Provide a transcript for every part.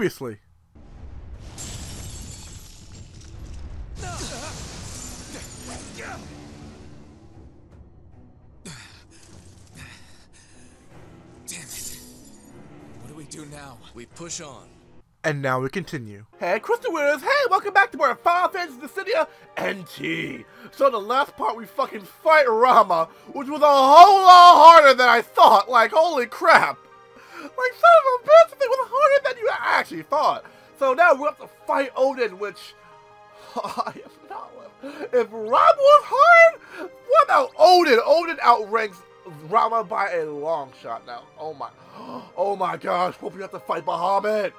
previously. Damn it. What do we do now? We push on. And now we continue. Hey, Crystal Winners! Hey, welcome back to more Final Fantasy Dissidia NT. So the last part, we fucking fight Ramuh, which was a whole lot harder than I thought. Like, holy crap! Like, son of a bitch, it was harder than you actually thought. So now we have to fight Odin, which I am not. If Ramuh was hard, what about Odin? Odin outranks Ramuh by a long shot now. Oh my, oh my gosh! Hope you have to fight Bahamut.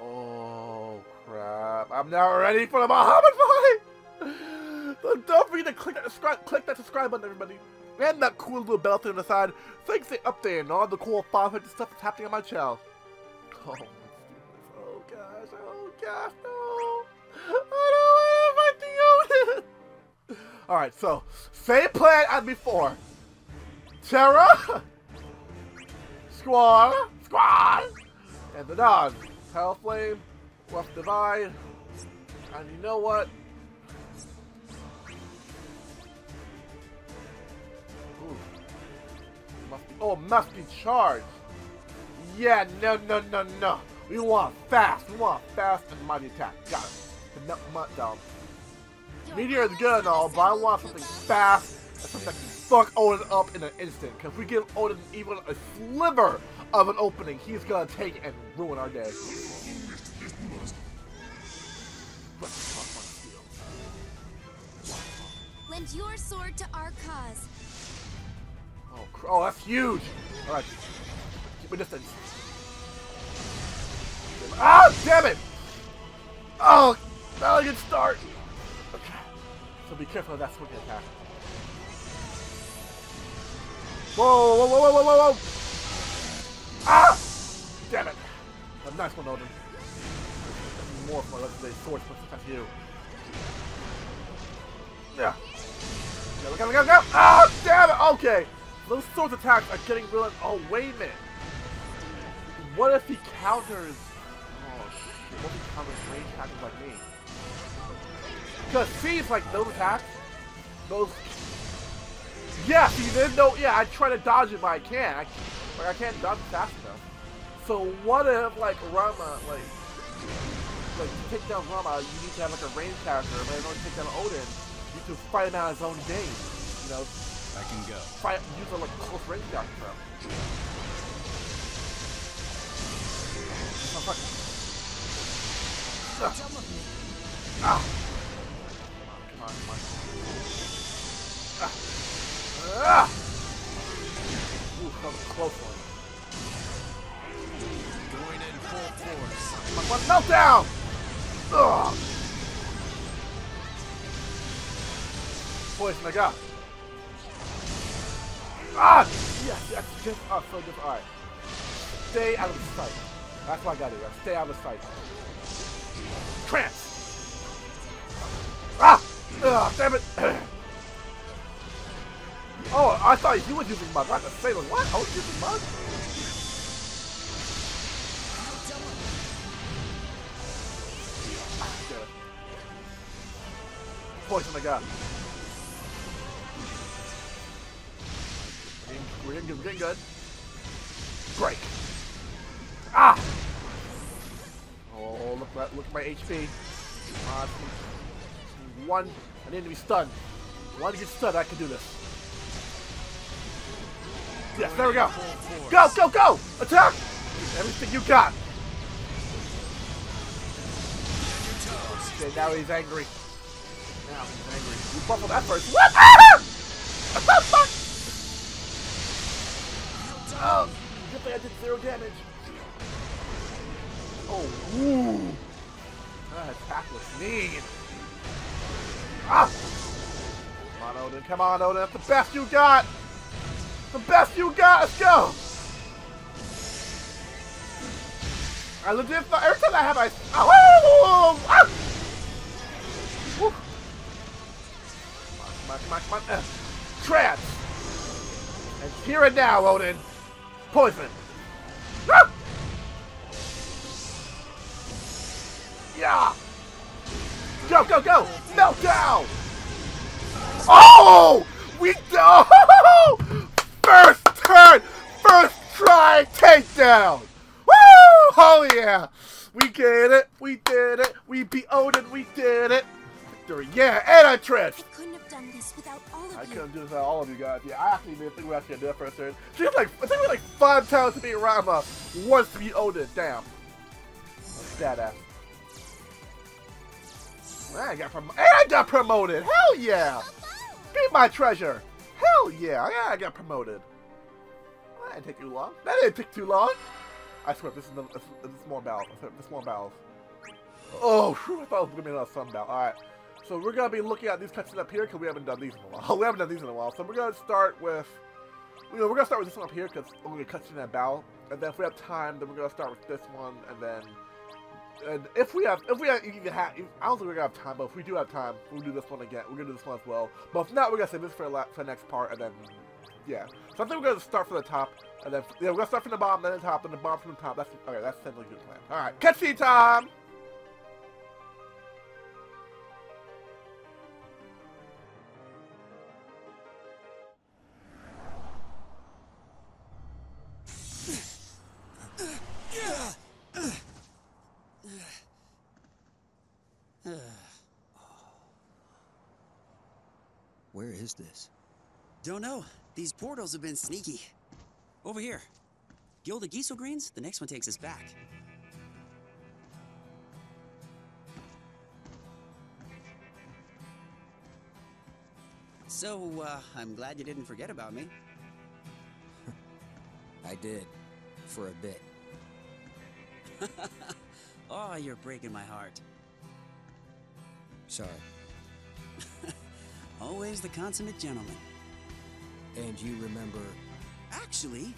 Oh crap! I'm now ready for the Bahamut fight. So don't forget to click that subscribe, click that subscribe button, everybody, and that cool little bell thing on the side. Thanks stay and all the cool 500 stuff that's happening on my channel. Oh, oh gosh! Oh gosh! No! I don't want to fight the Odin. All right, so same plan as before. Terra, Squad, Squad, and the dog. Hellflame, Rough Divide, and you know what? Must be, oh, must be charged. Yeah, no, no, no, no. We want fast. We want fast and mighty attack. Got it. Nut mutt down. Meteor is good and all, but I want something fast and something that can fuck Odin up in an instant. Because if we give Odin even a sliver of an opening, he's gonna take and ruin our day. Lend your sword to our cause. Oh, oh, that's huge! Alright. Keep a distance. Ah, damn it! Oh, not a good start. Okay. So be careful of that swing attack. Whoa, whoa, whoa, whoa, whoa, whoa! Ah! Damn it! A nice one, Odin. More for let's say sword supposed to attack you. Yeah. Go, go, go, go! Ah, damn it! Okay. Those sword attacks are getting real. Oh, wait a minute. What if he counters? Oh shit! What if he counters range attackers like me? Because see, it's like those attacks, those. Yeah, see, there's no. Yeah, I try to dodge it, but I can't. I, like, I can't dodge fast enough. So what if like Ramuh, like, like take down Ramuh, you need to have like a range character, but in order to take down Odin, you can fight him out his own game. You know, I can go. fight, use a like close range for him. Oh, fuck. Ah. Ah. Come on, come on, come on. Ah. Ah. Ooh, that was a close one. Going in full force. Come on, come on, meltdown! Ugh. Poison, I got. Ah! Yes, that's just, oh, so just, alright. Stay out of sight. That's what I gotta do. Stay out of sight. Trance! Ah! Ugh, damn it! oh, I thought you were using mud. I was say, like, what? I was using mud? Ah. Poison I got. We're getting good. We're getting good. Break. Ah! Oh, look at look at my HP. One. I need to be stunned. One get stunned. I can do this. Yes, there we go. Go, go, go! Attack! Everything you got. Okay, now he's angry. Now he's angry. You buffled that first. What? Oh, good thing I did zero damage. Oh. That attack was mean. Ah! Come on, Odin. Come on, Odin. That's the best you got. The best you got. Let's go. I legit thought every time I have I. Oh! Woo. Come on, come on, come on, come on. Uh. And here and now, Odin. Poison. Ah! Yeah! Go, go, go! Meltdown! Oh! We oh! First turn! First try takedown! Woo! Oh yeah! We get it! We did it! We beat Odin! We did it! Victory! Yeah! And I tripped! I couldn't done this without all of I you. couldn't do this without all of you guys. Yeah, I actually didn't think we were actually gonna do it first turn. She was like, I think we like five times to beat Ramuh, once to beat Odin. Damn. Badass. And I got prom- and I got promoted. Hell yeah! Beat my treasure. Hell yeah! I got promoted. That didn't take too long. That didn't take too long. I swear, this is the, this, this is more battles. This is more battles. Oh, whew, I thought it was gonna be another sun battle. All right. So we're gonna be looking at these cutscenes up here because we haven't done these in a while. we haven't done these in a while. So we're gonna start with, you know, we're gonna start with this one up here because we're gonna cutscene that battle, and then if we have time, then we're gonna start with this one, and then, and if we have, if we have, can have, I don't think we're gonna have time, but if we do have time, we'll do this one again. We're gonna do this one as well. But if not, we're gonna save this for la- for the next part, and then, yeah. So I think we're gonna start from the top, and then yeah, we're gonna start from the bottom, then the top, then the bottom from the top. That's okay. That's definitely a good plan. All right, cutscene time. Is this? Don't know. These portals have been sneaky. Over here. Guild of Giesel Greens, the next one takes us back. So, uh, I'm glad you didn't forget about me. I did. For a bit. Oh, you're breaking my heart. Sorry. Always the consummate gentleman. And you remember. Actually,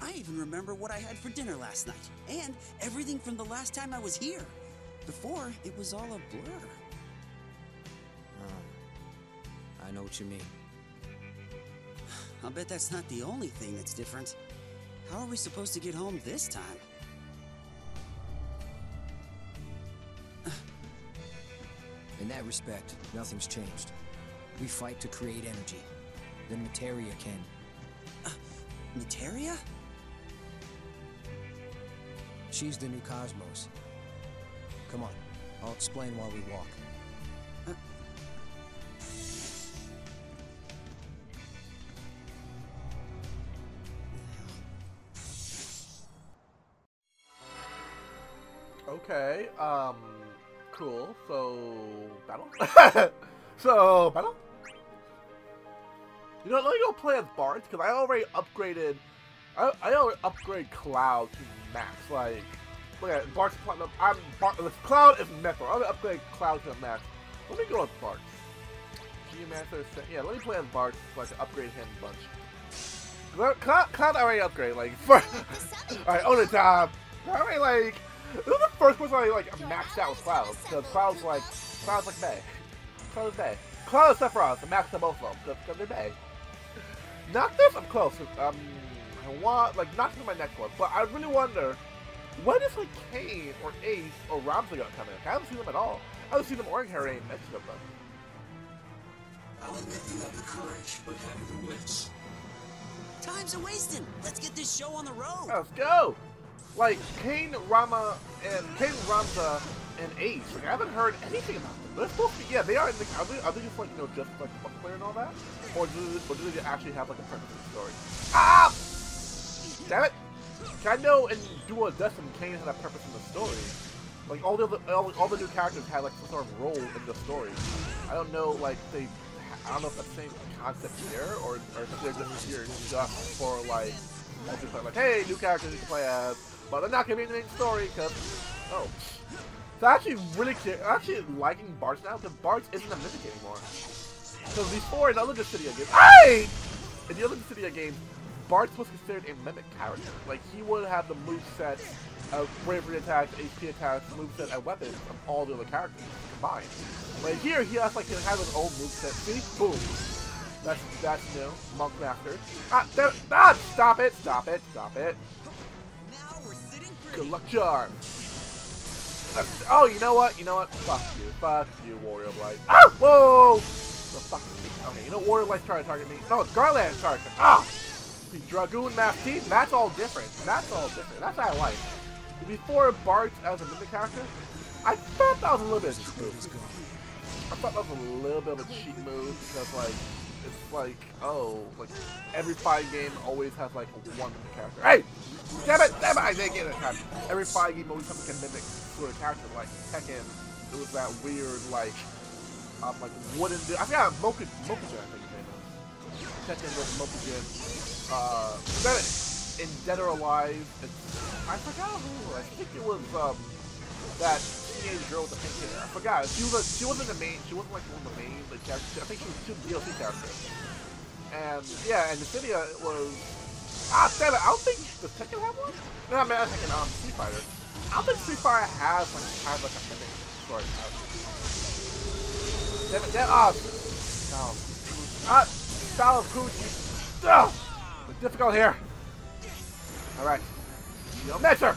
I even remember what I had for dinner last night, and everything from the last time I was here. Before, it was all a blur. Oh, I know what you mean. I'll bet that's not the only thing that's different. How are we supposed to get home this time? In that respect, nothing's changed. We fight to create energy. Then Materia can. Uh, Materia? She's the new cosmos. Come on, I'll explain while we walk. Okay, um, cool. So, battle? so, battle? You know, let me go play as Bartz, because I already upgraded, I, I already upgrade Cloud to max, like, look at it, Bartz Platinum, I'm, Bar, Cloud is Metal, I'm gonna upgrade Cloud to max. Let me go with Bartz. Geomancer, yeah, let me play as Bartz so I can upgrade him a bunch. Cloud, Cloud, already upgrade, like, for, alright, on the top. I like, this is the first person I like maxed out with Cloud. Because Cloud's like Cloud's like May. Cloud is May. Cloud is Sephiroth, I maxed out both of them because they're May. Noctis, I'm close. Um, I want like Noctis is my next one, but I really wonder when is like Kain or Ace or Ramza gonna come in? I haven't seen them at all. I haven't seen them or Harry mention of them. I'll admit you have the courage, but having the wits. Time's a wasting. Let's get this show on the road. Let's go. Like Kain, Rama, and Kain, Ramza, and Ace. Like I haven't heard anything about them. They're supposed to be. Yeah, they are. In the, are, they, are they just like you know just like multiplayer and all that, or do they, or do they actually have like a purpose in the story? Ah! Damn it! I know in Duel of Destiny, Kain had a purpose in the story. Like all the other, all, all the new characters had like some sort of role in the story. I don't know, like they, I don't know if that's the same concept here, or, or if they're just here just for like multiplayer. Like, hey, new characters you can play as, but they're not gonna be in the main story because, oh. So I actually really, care, I'm actually liking Bartz now because Bartz isn't a mythic anymore. Because before in other Dissidia games, hey, in the other Dissidia games, Bartz was considered a mimic character. Like he would have the move set of bravery attacks, HP attacks, moveset, and weapons of all the other characters combined. But here he has like he has his own moveset. See? Boom. That's that's new. Monk Master. Ah, there, ah, stop it, stop it, stop it. Good luck, Charm. Oh, you know what? You know what? Fuck you. Fuck you, Warrior Blight. Ah! Whoa! The fuck Okay, you know Warrior Blight's trying to target me. No, it's Garland's target. Ah! The Dragoon Team, that's all different. That's all different. That's what I like. Before Bart as a mimic character, I thought that was a little bit of a cheat move. I thought that was a little bit of a cheat move because, like, it's like, oh, like, every fight game always has, like, one character. Hey! Damn it! Damn it! I didn't get it time. Every fight game always has, like, a mimic sort of character. Like, Tekken, it was that weird, like, um, like, wooden dude. I forgot, Moku, Mokujin, I think his name was. Tekken was Mokujin. Uh, in Dead or Alive, I forgot who, I think it was, um, that teenage girl with the pink hair. I forgot. She was a, she wasn't the main. She wasn't like one of the main like, characters. I think she was two DLC characters. And yeah, and Dissidia was. Ah, damn it! I don't think the second have one. No, I mean I Tekken. Um, Street Fighter. I don't think Street Fighter has like kind of like a mimic story. Damn it! Damn ah. No. Ah, style of Gucci. Ah, difficult here. All right. Yo, Metzer.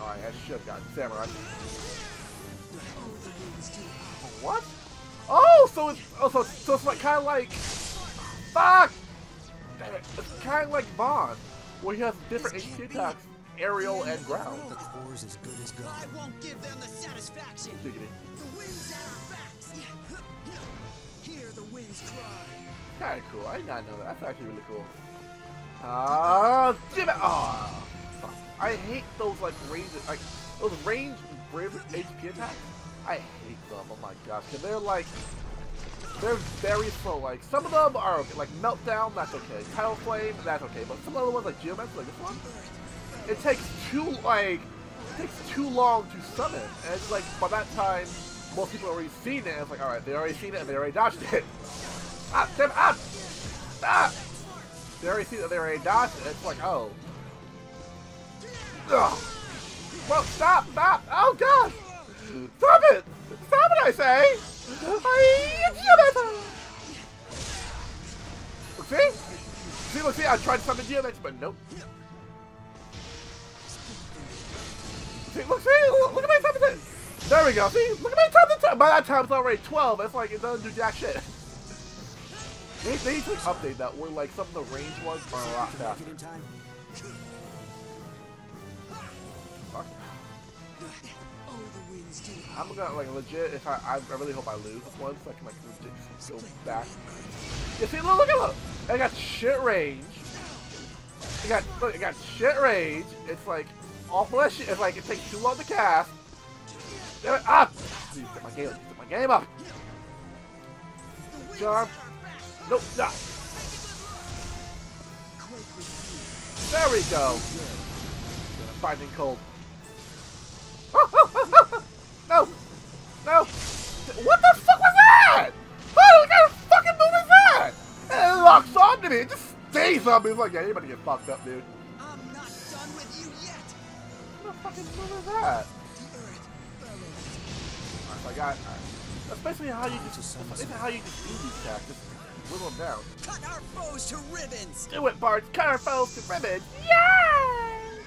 Alright, I should have gotten Samurai. What? Oh, so it's oh, so, so it's like kind of like fuck. Damn it. It's kind of like Vaan, where he has different HP attacks, aerial and ground. The core's as good as gone. I won't give them the satisfaction. Diggity. The winds at our backs. Hear the winds cry. Kind of cool. I did not know that. That's actually really cool. Ah, damn it! Ah, fuck. I hate those like range, like those range brave HP attacks. I hate them. Oh my gosh, cause they're like they're very slow. Like some of them are okay. Like meltdown, that's okay. Tidal flame, that's okay. But some of the ones like geomancer, like this one, it takes too like it takes too long to summon, and it's like by that time most people already seen it. It's like all right, they already seen it and they already dodged it. Ah, damn, ah, ah. They already see that they already dodged it. It's like, oh. Ugh. Well, stop, stop. Oh, gosh. Stop it. Stop it, I say. I. Look, see? See, look, see, I tried to summon Geomancer, but nope. See, look, see, look, look at my summon. There we go. See, look at my summon. time. By that time, it's already 12. It's like, it doesn't do jack shit. They, they need to update that where like some of the range ones are a lot faster. I'm gonna like legit. If I, I, really hope I lose so I can like legit go back. You see, look, look at look. I got shit range. I got look, I got shit range. It's like awful as shit. It's like it takes too long to cast. Damn it, ah! Dude, get my game, up, get my game up. Jump. Nope, nah. There we go. Finding cold. no! No! What the fuck was that? Oh, what kind of fucking move is that? And it locks onto me. It just stays on me. It's like, yeah, you're about to get fucked up, dude. I'm not done with you yet. What the fucking move is that? The earth bellows. Alright, I got. Alright. That's basically how you just. That's basically how you just do these attacks. Just whittle them down. Cut our foes to ribbons. Do it, Bart. Cut our foes to ribbons. Yay!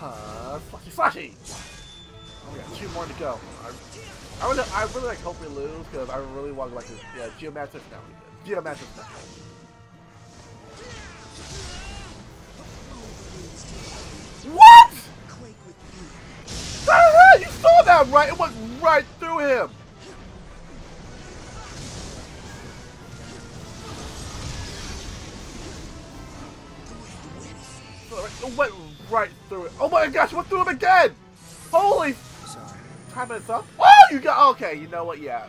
Uh, slushy, slushy. We got two more to go. I, I really, I really like hope we lose because I really want like this. Yeah, Geomantic now. Geomantic now. What? The hell? You saw that right? It went right through him. It went right through it. Oh my gosh, went through him again! Holy. Time is up. Oh, you got okay. You know what? Yeah.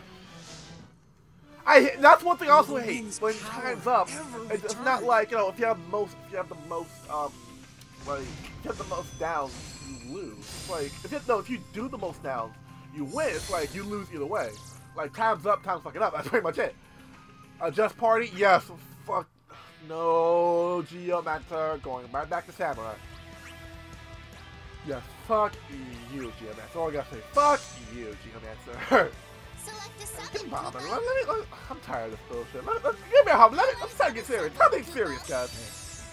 I that's one thing I also hate when time's up. It's, it's not like you know if you have most if you have the most um like if you have the most downs you lose. Like if you no if you do the most downs you win. It's like you lose either way. Like time's up, time's fucking up. That's pretty much it. Adjust party, yes. Fuck no, Geomancer going right back to Samurai. Yeah, fuck you, Geomancer. All I gotta say, fuck you, Geomancer. A Get summon, let me, let me, I'm tired of this bullshit. Let, let, give me a hug. Let me, let's try to get serious. Time to get serious, guys.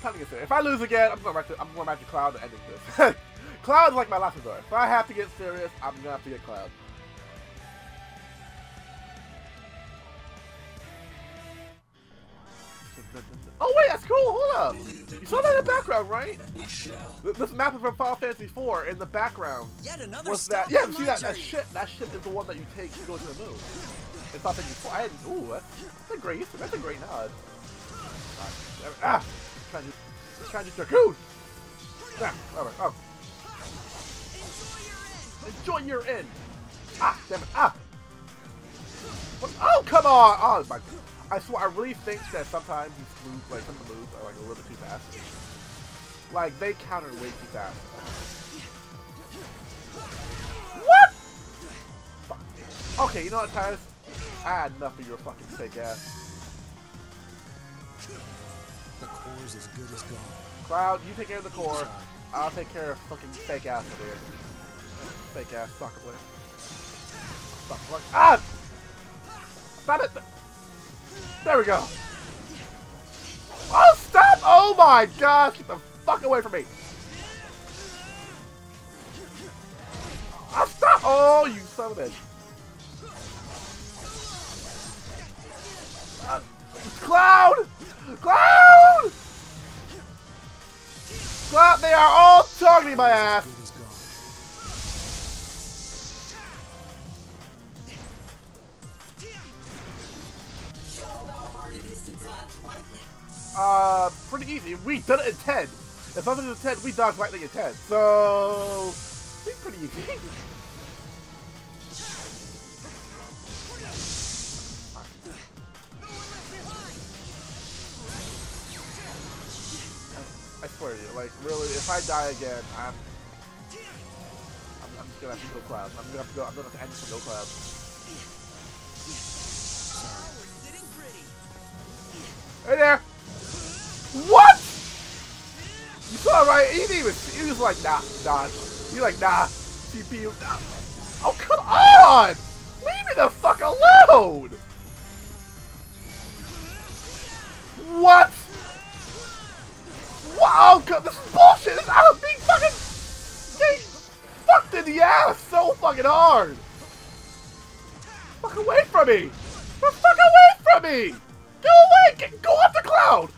Time to get serious. If I lose again, I'm going back to I'm going back to Cloud and ending this. Cloud is like my last resort. If I have to get serious, I'm gonna have to get Cloud. Oh wait, that's cool. Hold up. You saw that in the background, right? Th- This map is from Final Fantasy IV. In the background Yet another stop that? Yeah, see that that shit. That shit is the one that you take to go to the moon. In Final Fantasy IV. I had. Ooh, that's, that's a great. That's a great nod. Ah, trying to trying to Dragoon. Ah, alright. Oh. Enjoy your end. Ah, damn it. Ah. What? Oh, come on. Oh my. I swear, I really think that sometimes these moves, like some of the moves, are like a little bit too fast. Like they counter way too fast. What? Fuck. Okay, you know what, Tidus? I had enough of your fucking fake ass. The core's as good as gone. Cloud, you take care of the core. I'll take care of fucking fake ass over here. Fake ass soccer player. Fuck, fuck. Ah! Stop it! There we go. Oh, stop! Oh my gosh! Get the fuck away from me! Oh, stop! Oh, you son of a bitch. Uh, Cloud! Cloud! Cloud, they are all targeting my ass! Uh, pretty easy. We done it in 10. If something is 10, we dodge lightning in 10. So, it's pretty easy. I swear to you, like, really, if I die again, I'm... I'm, I'm just gonna have to go cloud. I'm gonna have to go, I'm gonna have to end this no cloud. Hey there! What? You saw it, right? He didn't even. He was like, nah, dodge. He like, nah, CPU. Nah. Oh come on! Leave me the fuck alone! What? Wow, oh, God, this is bullshit! This, I'm being fucking getting fucked in the ass so fucking hard! Fuck away from me! Fuck away from me! Go away! Get, go off the cloud!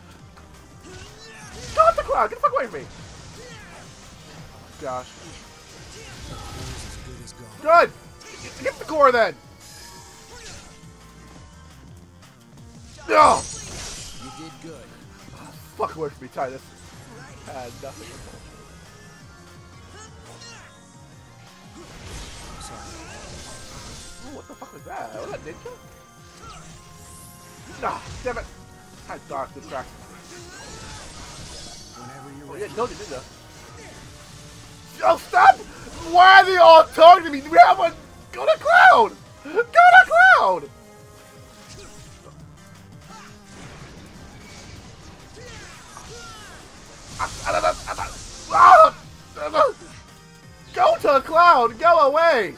The cloud! Get the fuck away from me! Gosh. Good! Get, the core then! No! You did good. Oh, Fuck away from me, Tidus. Had nothing. What the fuck was that? Was that ninja? Ah, damn it! I dodged the crack. Oh, yeah, no, ninja. Oh, stop! Why are they all targeting me? Do we have one? Go to cloud! Go to cloud! Go to cloud! Go away!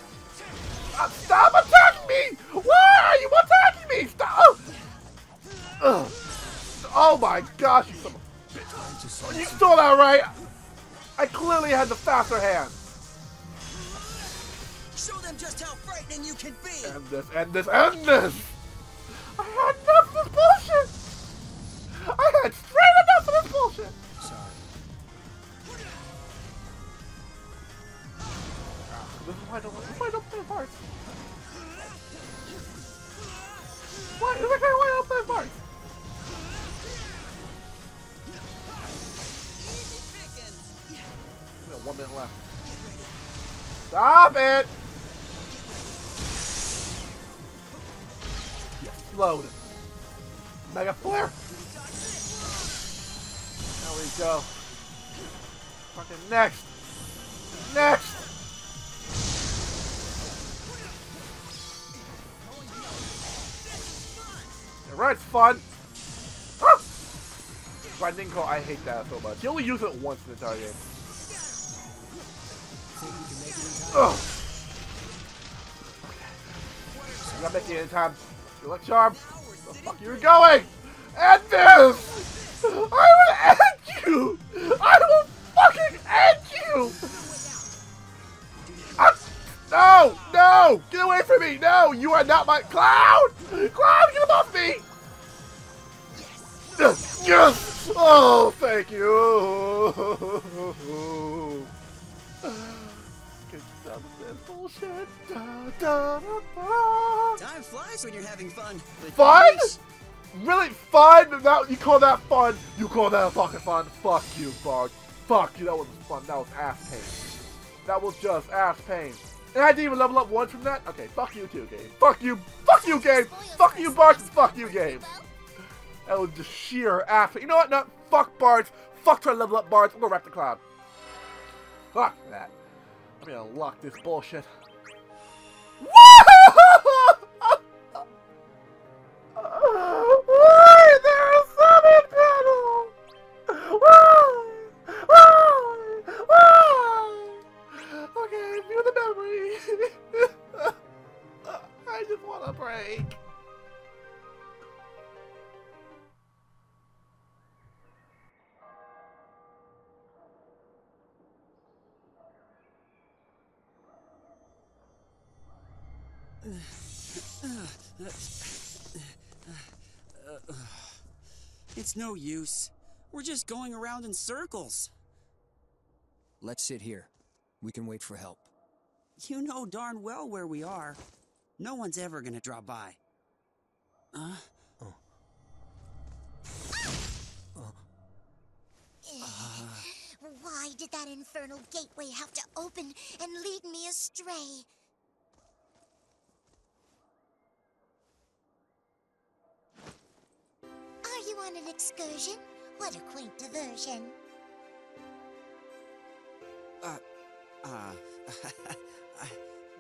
Uh, Stop attacking me! Why are you attacking me? Stop! Oh my gosh, you son you stole that right! I clearly had the faster hand. Show them just how frightening you can be. End this, end this, end this! I had enough of this bullshit! I had straight enough of this bullshit! sorry. This is why I don't, this is why I don't play parts. Why, is why I don't play parts. One minute left. Stop it! Load. Mega flare. There we go. Fucking next. Next. Yeah, right, it's fun. Ah! Grinding call, I hate that so much. You only use it once in the entire game. Oh. Ugh. You gotta make it in time. Good luck, Charm. Where the fuck are you going? End this! I will end you! I will fucking end you! I'm, no! No! Get away from me! No! You are not my Cloud! Cloud, get off me! Yes! Yes! Oh, thank you! bullshit. Da, da, da. Time flies when you're having fun. Fun? Really fun? That, you call that fun? You call that fucking fun? Fuck you, Bard. Fuck you, that wasn't fun. That was ass pain. That was just ass pain. And I didn't even level up once from that? Okay, fuck you too, game. Fuck you. Fuck you, game. Fuck you, Bard. Fuck you, game. That was just sheer ass pain. You know what? No, fuck Bartz. Fuck trying to level up Bartz. I'm gonna wreck the cloud. Fuck that. I'm gonna lock this bullshit. Why It's no use. We're just going around in circles. Let's sit here. We can wait for help. You know darn well where we are. No one's ever gonna drop by. Huh? Oh. Ah. Why did that infernal gateway have to open and lead me astray? Are you on an excursion? What a quaint diversion. Uh,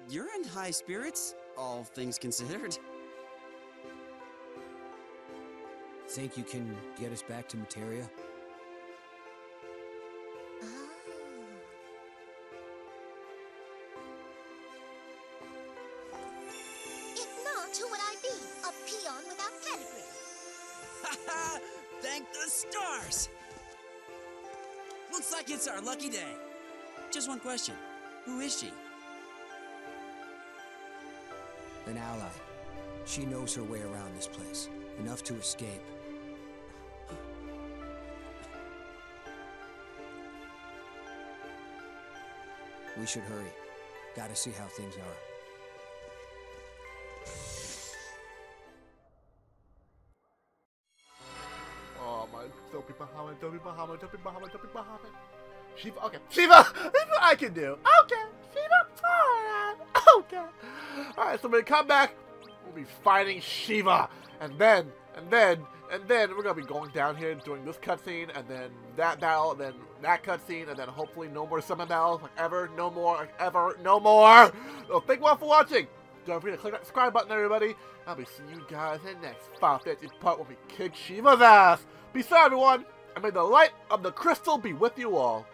you're in high spirits, all things considered. Think you can get us back to Materia? Oh. If not, who would I be? A peon without pedigree. Thank the stars! Looks like it's our lucky day. Just one question. Who is she? An ally. She knows her way around this place. Enough to escape. We should hurry. Gotta see how things are. Don't be Bahamut, don't be Bahamut, don't be Bahamut. Shiva, okay. Shiva! I can do. Okay. Shiva, alright. Okay. Alright, so when we come back, we'll be fighting Shiva. And then, and then, and then we're gonna be going down here and doing this cutscene, and then that battle, and then that cutscene, and then hopefully no more summon battles, like ever, no more, like ever, no more! So thank you all for watching! Don't forget to click that subscribe button, everybody. I'll be seeing you guys in the next 550 part where we kick Shiva's ass. Peace out, everyone, and may the light of the crystal be with you all.